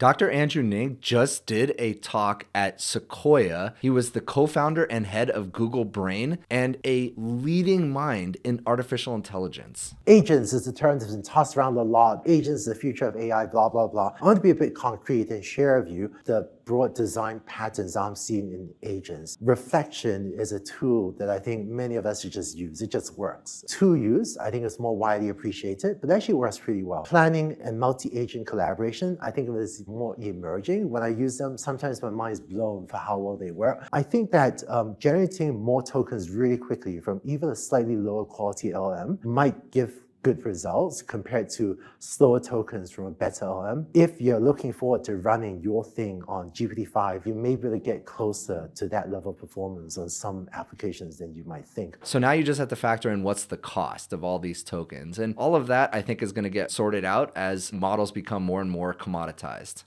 Dr. Andrew Ng just did a talk at Sequoia. He was the co founder and head of Google Brain and a leading mind in artificial intelligence. Agents is a term that's been tossed around a lot. Agents is the future of AI, blah, blah, blah. I want to be a bit concrete and share with you the broad design patterns I'm seeing in agents. Reflection is a tool that I think many of us should just use. It just works. Tool use, I think it's more widely appreciated, but actually works pretty well. Planning and multi-agent collaboration, I think it as more emerging. When I use them, sometimes my mind is blown for how well they work. I think that um, generating more tokens really quickly from even a slightly lower quality LM might give good results compared to slower tokens from a better LM. If you're looking forward to running your thing on GPT-5, you may be able to get closer to that level of performance on some applications than you might think. So now you just have to factor in what's the cost of all these tokens. And all of that I think is going to get sorted out as models become more and more commoditized.